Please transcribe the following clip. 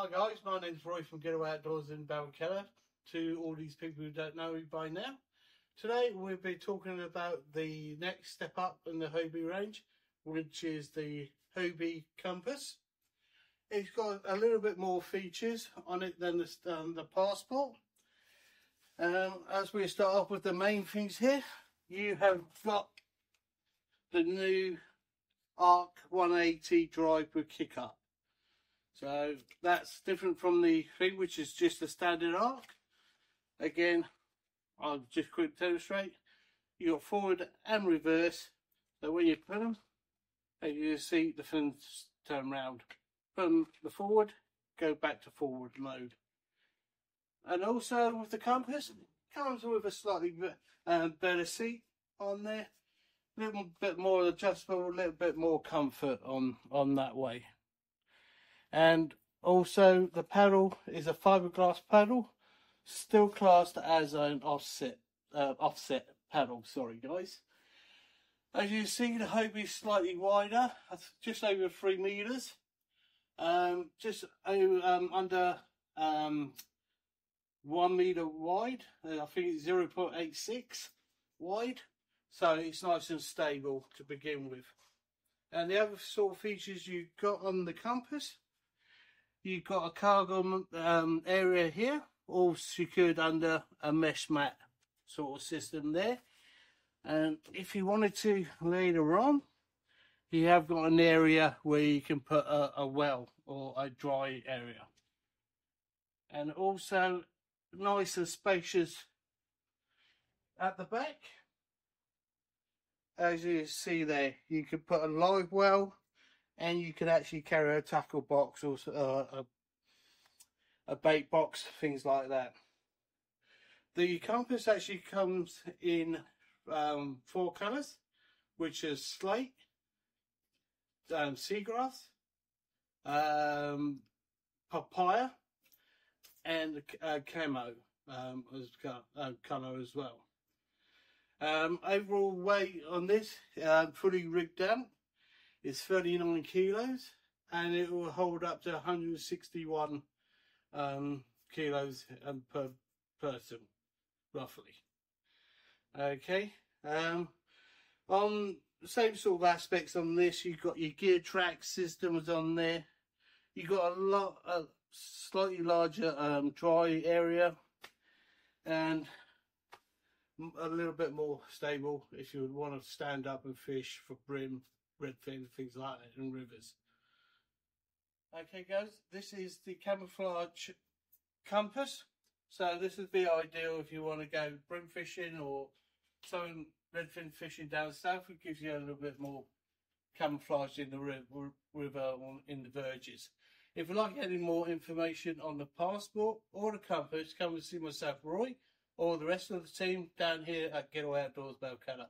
Hi guys, my name's Roy from Getaway Outdoors in Balcatta. To all these people who don't know me by now, today we'll be talking about the next step up in the Hobie range, which is the Hobie Compass. It's got a little bit more features on it than the, um, the Passport. Um, as we start off with the main things here, you have got the new Arc 180 drive with kick up. So that's different from the thing, which is just a standard arc. Again, I'll just quick demonstrate. You got forward and reverse. So when you put them, you see the fins turn round. From the forward, go back to forward mode. And also with the compass, comes with a slightly um, better seat on there. A little bit more adjustable, a little bit more comfort on, on that way and also the paddle is a fiberglass paddle still classed as an offset uh, offset paddle sorry guys. As you see the Hobie is slightly wider just over three meters. Um, just um, under um, one meter wide. I think it's 0.86 wide. So it's nice and stable to begin with. And the other sort of features you've got on the compass you've got a cargo um, area here, all secured under a mesh mat sort of system there. And if you wanted to later on, you have got an area where you can put a, a well or a dry area. And also nice and spacious at the back. As you see there, you can put a live well and you can actually carry a tackle box or uh, a, a bait box, things like that. The compass actually comes in um, four colours, which is slate, um, seagrass, um, papaya, and uh, camo um, as uh, colour as well. Um, overall weight on this, uh, fully rigged down, is 39 kilos and it will hold up to 161 um, kilos um, per person, roughly. Okay. Um, on same sort of aspects on this, you've got your gear track systems on there. You've got a lot, a slightly larger um, dry area, and a little bit more stable if you would want to stand up and fish for bream redfin, things like that, and rivers. Okay guys, this is the camouflage compass. So this would be ideal if you want to go bream fishing or some redfin fishing down south. It gives you a little bit more camouflage in the river, river in the verges. If you'd like any more information on the passport or the compass, come and see myself, Roy, or the rest of the team down here at Getaway Outdoors Balcatta.